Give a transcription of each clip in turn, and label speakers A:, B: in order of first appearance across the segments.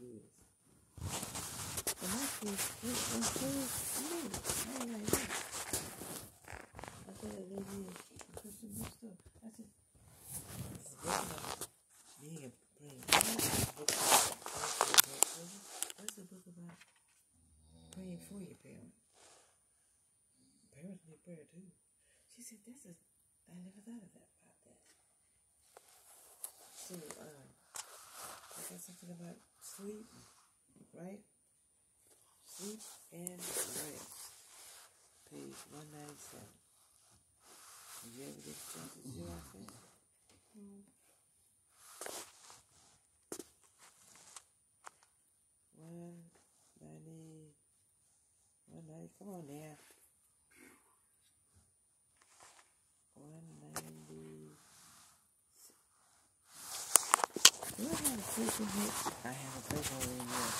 A: is. And my kids. I like that. I thought that they did Christian good stuff. I said, a being a. What's a book about praying for your parents? Parents need prayer too. She said, "This is I never thought of that about that." So, um, Got something about sleep, right? Sleep and rest. Page one ninety seven. Did you ever get a chance to see that thing? One ninety. One ninety. Come on now. One ninety. Do I have a paper here? I have a paper in here.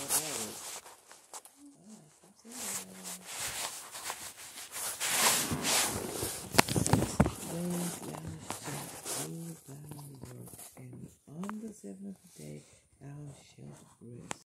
A: What that is? And on the seventh day thou shalt rest.